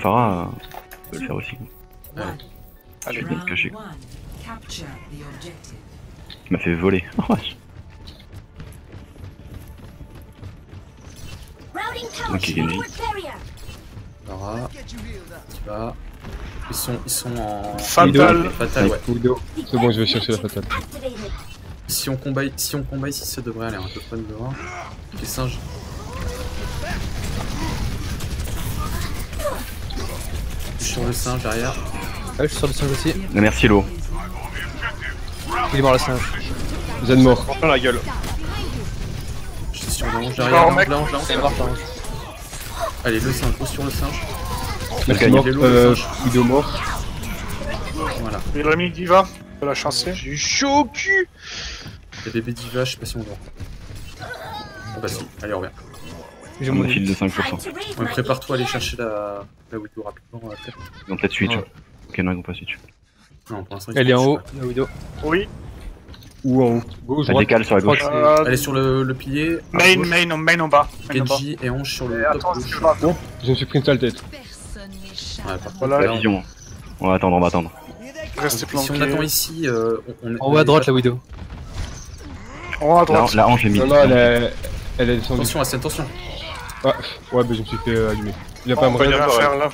Pharah, euh, peut le faire aussi. Allez. Je vais bien objective. Tu m'as fait voler. Oh, Ok, barrier. Lara. Tu vas. Ils sont, ils sont en. Fatal. Fatal, ouais. C'est bon, je vais chercher la fatale. Si on combat, si on combat ici, ça devrait aller un peu près de devant. Les singes. Sur le singe derrière. Ah, je suis sur le singe aussi. Merci Lo. Il est mort le singe. Zen mort. Plein la gueule. Je suis sur l'ange Mort, derrière. mec. L'ange, l'ange, Il est l'ange. mort le singe. Allez, le singe, pose sur le singe. Merci mort. est lourd, Euh, le. Widow mort. Voilà. Il a mis Diva. De la chancer. J'ai eu chaud au cul. Les bébés diva, je sais pas si on voit. Ah bah si, allez, on revient. J'ai On mon fil de 5%. Time to Ouais, refresh. Prépare-toi à aller chercher la, la Widow rapidement. euh. Ils vont peut-être switch. Ouais. Ok, non, ils vont pas switch. Non, pour l'instant, ils Elle est en haut, la Widow. Oui. Ou en haut. Gauche, droite. décale sur la gauche. Euh. Elle est sur le, le pilier. main, main, main en bas. Main en bas. Genji et Ange sur le Et top attends, gauche. c'est pas grave. Je me suis pris une sale tête. Ouais, par contre, Voilà. là, La on- vision. On va attendre, on va attendre. Restez si on attend ici, euh, on, on En haut à droite, la Widow. En haut à La, droite. la hanche est mise. Non, non, elle est, elle est descendue. Attention, Assen, attention. Ah, ouais, bah je me suis fait euh, allumer. Il a pas à On me va rien regarder. faire là.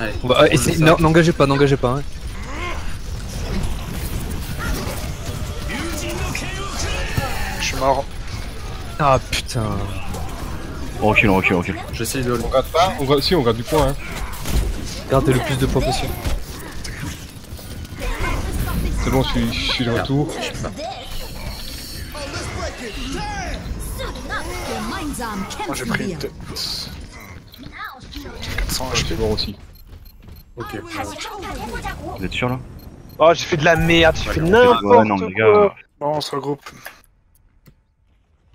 Allez, On va, ah, ça. non, n'engagez pas, n'engagez pas. Hein. Je suis mort. Ah putain. On recule, on recule, on recule. J'essaye de. On garde pas on garde... Si, on garde du point, hein. Gardez le plus de points possible. C'est bon, je suis, je suis de retour. Your mind's on Moi j'ai pris une tête. 400 Je suis HP. mort aussi. Ok. Vous êtes sûr là? Oh, j'ai fait de la merde, j'ai fait Ouais, n'importe non, les gars. quoi. Bon, on se regroupe.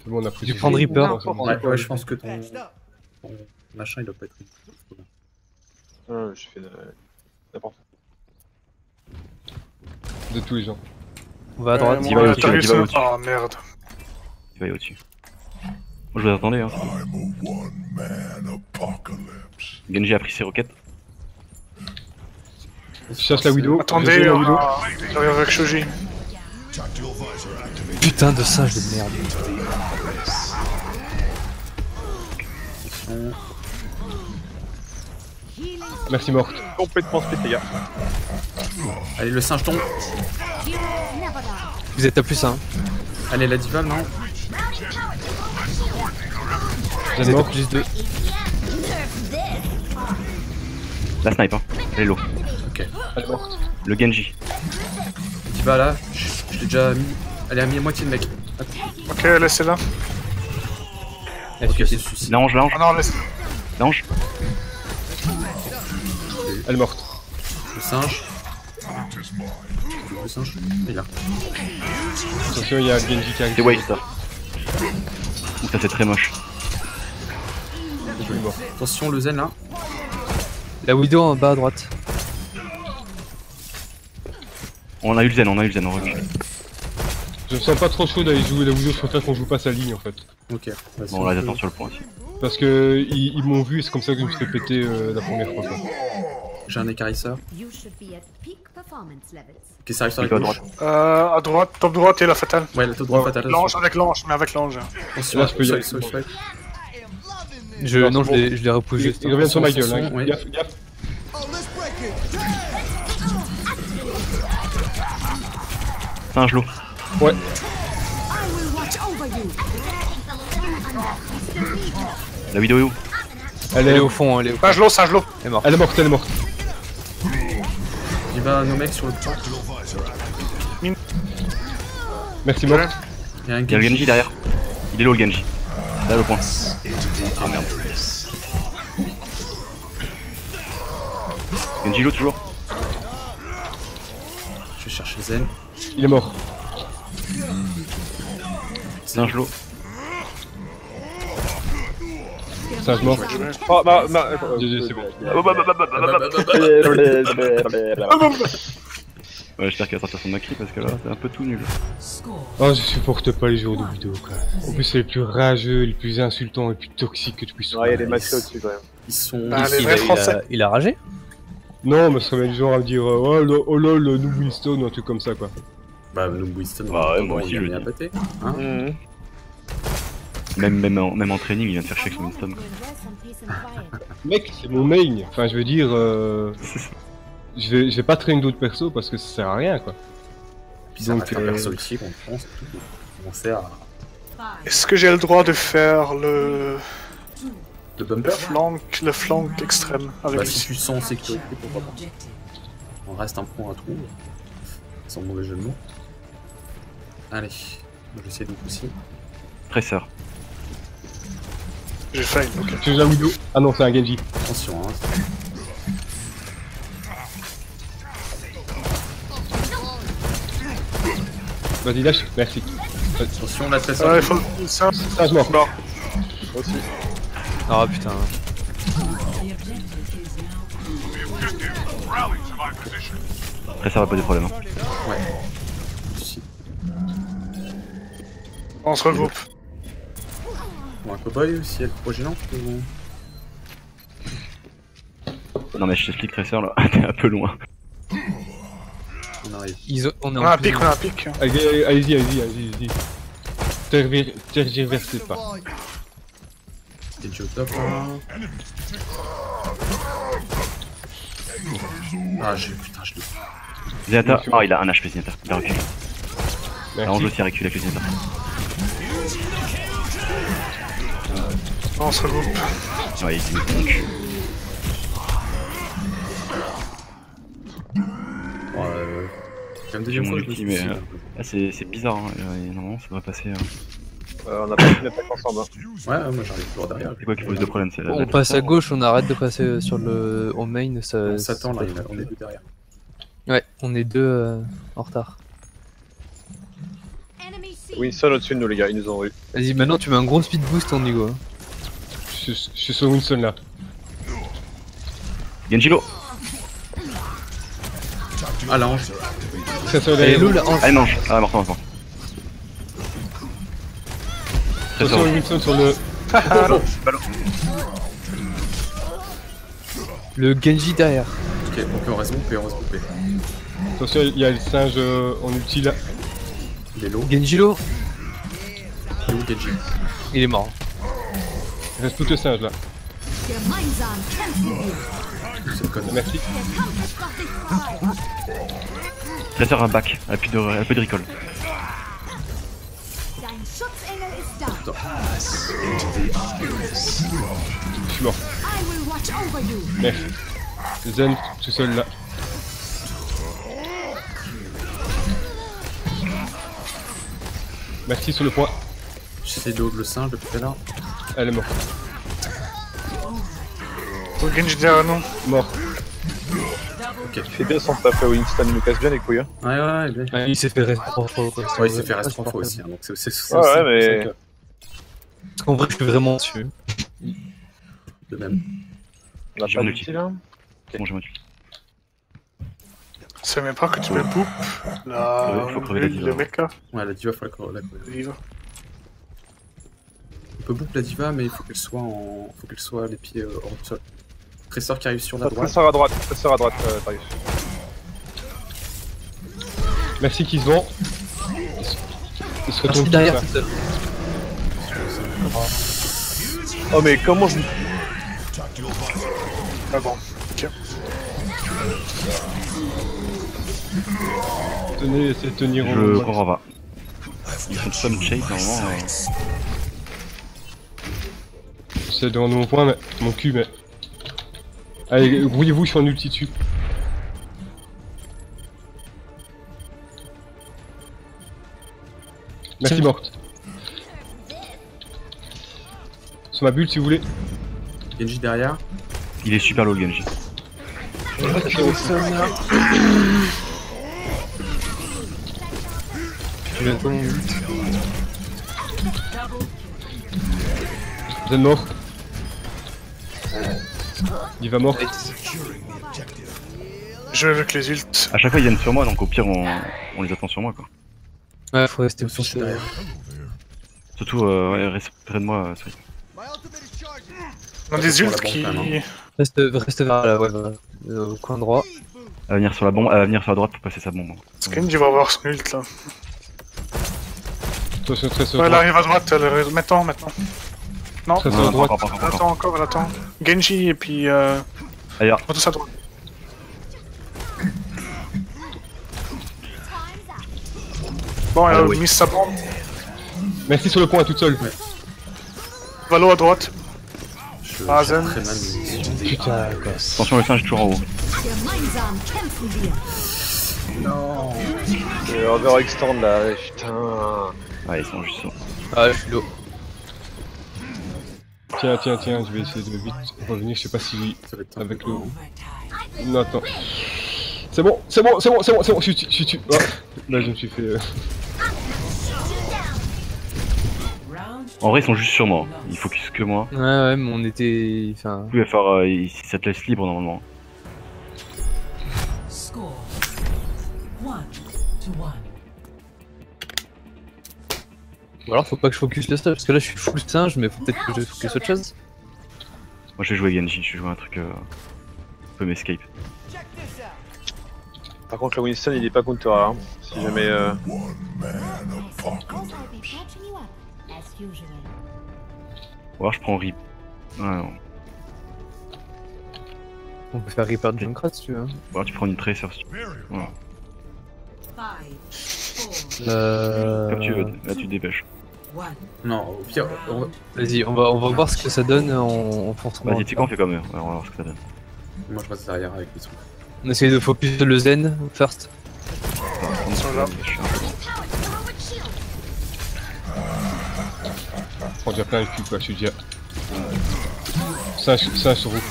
C'est bon, on a pris. Vais prendre Reaper. Ouais, ouais, je pense que ton, ton machin il doit pas être. Ouais, j'ai fait de... n'importe De tous les gens. On va à droite. Euh, il va au-dessus, Atarius- il va au-dessus. Ah merde. Il va y au-dessus. Moi je vous attendais hein. Genji a pris ses roquettes. Je cherche la Widow? Attendez, la Widow. ah, j'arrive avec Shoji. Putain de singe de merde. Merci morte. Complètement split, les gars. Allez, le singe tombe. Vous êtes à plus 1. Allez, la diva, non? Êtes à plus 2. La snipe hein. Elle est low. Ok. Elle est morte. Le Genji. Diva là, je, je l'ai déjà mis. Elle est à mi- moitié de mec. Ok, laissez-la. Ok, c'est celui-ci. La hanche, la hanche, Ah non, laisse. la hanche. Elle est morte. Le singe. Le singe. Il est là. Attention, il y a Genji qui arrive. C'est waste. Ouh, ça c'est très moche. Attention, le zen là. La Widow en bas à droite. On a eu le zen, on a eu le zen, on recule. Je me sens pas trop chaud d'aller jouer la Widow, je préfère qu'on joue pas sa ligne en fait. Ok. vas-y, Bon, on les peut- attend sur le point aussi. Parce que ils, ils m'ont vu et c'est comme ça que je me suis fait péter euh, la première fois. Quoi. J'ai un écarisseur. Ok, ça arrive sur la gauche. droite. Euh, à droite, top droite et la fatale. Ouais, la taux droit Ouais. fatale. L'ange avec l'ange, mais avec l'ange. Là, je peux y aller. Je, Non, non, c'est je bon. l'ai je l'ai repoussé Il, juste. il revient sur ma gueule, hein. ouais. Gaffe, gaffe. Singe low. Ouais, La vidéo est où elle Elle est, au fond, elle est au fond. Sage l'eau, sage l'eau. Elle est morte. elle est morte, elle est morte. Diva, nos mecs sur le point. Merci morte. Il y a un Il Genji. Genji derrière. Il est low le Genji? Là le point. Ah merde. Genji low toujours Je vais chercher le zen. Il est mort. Singe low. Singe mort. Oh, bah, bah, GG, c'est bon. Ouais, j'espère qu'elle va sortir son macri parce que là c'est un peu tout nul. Oh, je supporte pas les joueurs de vidéo quoi. En plus, c'est les plus rageux, les plus insultants, les plus toxiques que tu puisses Ouais, il y a trouver. des au-dessus quand même. Ils sont. Bah, les il, vrais il, Français. a, il a ragé Non, mais ça serait du genre à me dire euh, oh, lo- oh lol, nous Winston ou un truc comme ça quoi. Bah, nous, Winston, Bah ouais, moi va aussi, je dis. pâté. Hein. Même, même, en, même en training, il vient de faire chier avec son Winston. quoi. Mec, c'est mon main. Enfin, je veux dire, euh, je vais, je vais pas traîner d'autres persos parce que ça sert à rien quoi. Puis ça Donc, va faire euh, perso ici, on pense, tout. Commencer à. Est-ce que j'ai le droit de faire le, Le le bumper? flank, le flank extrême avec Bah, lui? si tu sens en sécurité, pourquoi pas. On reste un point à trou. Sans mauvais jeu de mots. Allez, j'essaie donc aussi. Presseur. J'ai failli, ok. Je suis un Widow. Ah non, c'est un Genji. Attention, hein. Vas-y, lâche. Merci. Attention, la tresse. Ah, il faut... Ça, Ça, je mort. mort. Aussi. Ah putain. The objective is now Presseur va pas de problème. hein. Ici. On se regroupe. Bon, un cowboy aussi, elle est trop gênante. bon. Non mais je t'explique Presseur là, t'es un peu loin. On arrive. Ils ont- on est On a un pic, on a un pic. Allez, Allez-y, allez-y, allez-y. allez-y. Tergiversez pas. T'es au top là. Ah, j'ai. Putain, je l'ai. Zenyatta, ah il a un HP Zenyatta, il a reculé. L'ange Merci. aussi a reculé avec le Zenyatta. On se regroupe. Ouais, il dit mon J'ai deuxième fois, je me mais, euh, là. Ah, c'est c'est bizarre, hein. euh, normalement ça devrait passer. euh. Euh, on a pas fait une attaque ensemble. hein. Ouais, ouais, moi j'arrive toujours derrière. C'est quoi qui pose de problème c'est la- On la- passe à gauche, on arrête de passer sur le au main. Ça, On s'attend là, on est deux derrière. Ouais, on est deux euh, en retard. Seen. Winston au-dessus de nous, les gars, ils nous ont eu. Vas-y, maintenant tu mets un gros speed boost en Hugo. hein. Je, suis- je suis sur Winston là. Genjilo Ah, l'ange. Allez. Lou, là, en- Ah non, ah mort, mort, mort. Attention Winston sur le. le Genji derrière. Ok, on peut on reste groupé, on reste groupé. Attention, il y a le singe euh, en ulti là. Il est low. Genjilo, Il est où Genji? Il est mort. Il reste plus que le singe là. Cette conne. Merci. Presseur un back, un peu de, un peu de recall. Je suis mort. Merci. Zen tout seul là. Merci sur le point. J'essaie de le singe depuis tout à l'heure. Elle est morte. Genji derrière nous. Mort. Il fait bien son taf à Winston, il nous casse bien les couilles. Hein. Ouais, ouais, ouais. Ah, il s'est fait reste trois fois. quoi. Ouais, il s'est fait rester trois fois aussi. hein, donc c'est Ouais, ouais, mais- Parce qu'en vrai, je suis vraiment dessus. De même. On a J'ai pas ulti. là C'est bon, j'ai mon ulti. C'est même pas que tu mets boop. La... Ouais, faut crever la le, diva. le mec là. Ouais, la diva, faut la co- la courir. il va. On peut boucler la diva, mais il faut qu'elle soit en. faut qu'elle soit les pieds euh, hors du sol. Tressor qui arrive sur la droite. Tresseur à droite, tresseur à droite, euh, t'arrives. Merci qu'ils se vont. Il se- Il se Je retourne suis tout derrière là. tout seul. Oh, mais comment je. Ah bon. Ok. Tenez, essayez de tenir Je au. comprends pas. Ils font some chase normalement. euh, C'est devant mon point, mais. Mon cul, mais. Allez, grouillez-vous, je suis en ulti dessus. Merci morte. Sur ma bulle si vous voulez. Genji derrière. Il est super low le Genji. De tomber. Vous êtes mort. Il va mort. Je vais avec les ults. À chaque fois ils viennent sur moi donc au pire on, on les attend sur moi quoi. Ouais, faut rester plus, euh, derrière. Surtout euh, ouais, reste près de moi. euh, Sweet. On a des ults qui. hein. Reste, reste vers la, ouais, voilà. Euh, au coin droit. Elle va venir sur la bombe, elle va venir sur la droite pour passer sa bombe. Skinji va avoir son ult là. Attention, très sur Ouais, elle arrive à droite, elle arrive- maintenant, maintenant. Non, Très Non, non, droite. encore, encore, elle encore. attend encore, elle attend. Genji et puis. Euh... Ailleurs. On va tous à droite. Bon, elle Ah a oui. mis sa bombe. Merci sur le point toute seule. Valo à droite. Je Ah, gère Zen. très mal mes- Putain, Attention, le singe est toujours en haut. Gemeinsam kämpfen wir. Non C'est overextend là, putain. Ouais, ils sont juste. Ah, je suis low. Tiens, tiens, tiens, je vais essayer de vite revenir. Je sais pas si. Ça va être un Avec le-. Non, attends. C'est bon, c'est bon, c'est bon, c'est bon, c'est bon, je suis, je suis, ah. Là, je me suis fait. euh, En vrai, ils sont juste sur moi. Ils focus que moi. Ouais, ouais, mais on était. Enfin. Coup, il va falloir. euh, ça te laisse libre normalement. Alors, faut pas que je focus le stuff, parce que là, je suis full singe, mais faut peut-être que je focus autre chose. Moi, je vais jouer Genji, je vais jouer un truc. Euh... Un peu m'escape. Par contre, le Winston il est pas counter hein. Si jamais. Euh... Ou alors, je prends Rip. Ouais, non. On peut faire Reaper Junkrat si tu veux. Ou alors, tu prends une Tracer si tu veux. Euh... Comme tu veux. Là, tu te dépêches. Non, au pire, on va- Vas-y, on va, on va voir ce que ça donne en, en. Vas-y, tu on fait comme eux. On va voir ce que ça donne. moi je reste derrière avec les trucs. On essaye de focus le Zen first. Prends déjà plein le cul, quoi. Je suis déjà. Singe, singe sur vous.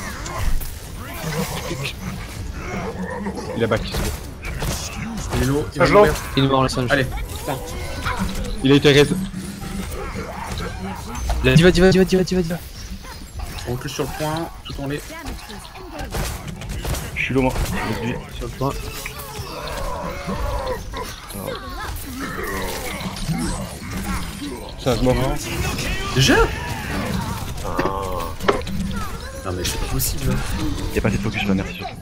Il a back, c'est bon. Il est low, il Ça, je mourir. Il est mort le singe. Allez, Il a été raise. La diva, diva, diva, diva, diva, diva. on recule sur le point, tout en les. Je suis. Je vais Sur le point. Singe mort. Déjà Non mais c'est pas possible. Il y a pas assez de focus là, merci surtout.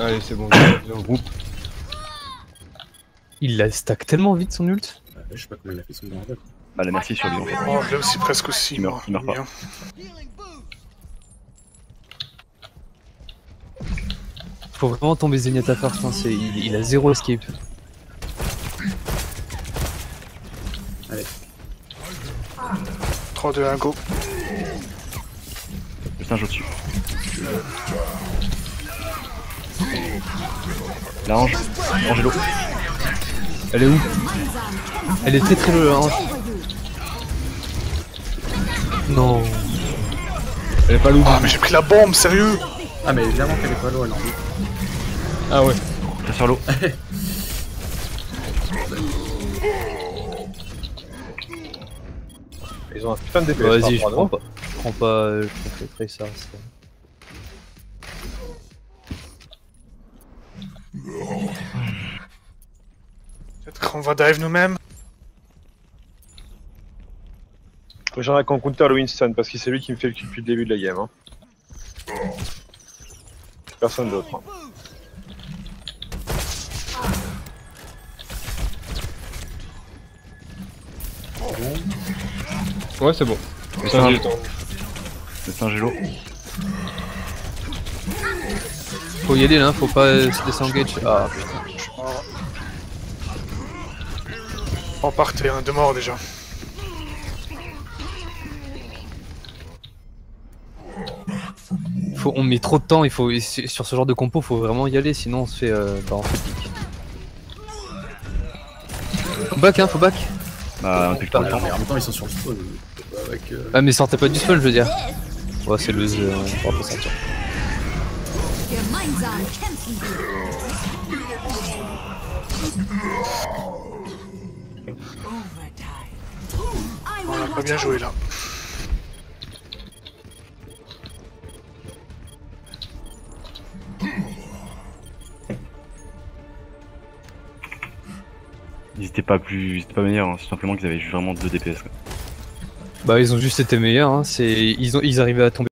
Allez, c'est bon, je vais au groupe. Il la stack tellement vite son ult. Je sais pas comment il a fait son bordel. Bah, la merci sur lui en fait. Oh, l'ai aussi presque aussi. Il meurt, il meurt pas. Faut vraiment tomber Zenyatta first, hein, c'est- il, il a zéro escape. 3, 2, 1, go. Le singe au-dessus. La Ange. Angelo. Elle est où? Elle est très très loin. hein. Non. Elle est pas loup. Ah, mais j'ai pris la bombe, sérieux Ah mais évidemment qu'elle est pas low alors. Ah ouais. Très sur l'eau. Ils ont un putain de DPS. Vas-y, je prends pas. Je prends pas. euh, Je prends pas Tracer. c'est- Peut-être qu'on va dive nous-mêmes. J'en ai qu'en counter le Winston parce que c'est lui qui me fait le cul depuis le début de la game. Hein. Personne d'autre. hein. Ouais, c'est bon. Le Singe singe. est en- Le singe est low. Faut y aller là, faut pas se laisser engage. Ah putain. On partait, hein, deux morts déjà. Faut, on met trop de temps, il faut sur ce genre de compo, faut vraiment y aller, sinon on se fait, euh, bah, on fait pique. Faut back hein, faut back. Bah, Ah, de non, temps. mais en même temps ils sont sur le spawn. Avec, euh... Ah mais sortez pas du spawn, je veux dire. Ouais, c'est le euh, on va pas sortir. On a pas bien joué là. Ils étaient pas plus. Ils étaient pas meilleurs, hein. c'est simplement qu'ils avaient juste vraiment 2 DPS. Quoi. Bah ils ont juste été meilleurs, hein. c'est ils ont ils arrivaient à tomber